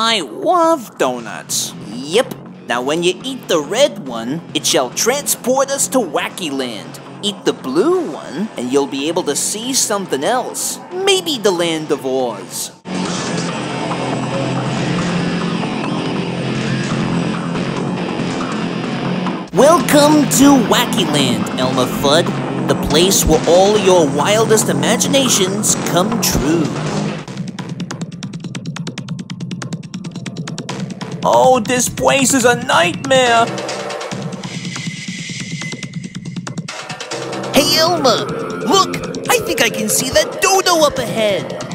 I love donuts. Yep. Now when you eat the red one, it shall transport us to Wacky Land. Eat the blue one, and you'll be able to see something else. Maybe the Land of Oz. Welcome to Wacky Land, Elmer Fudd, the place where all your wildest imaginations come true. Oh, this place is a nightmare! Hey Elmer, look! I think I can see that dodo up ahead.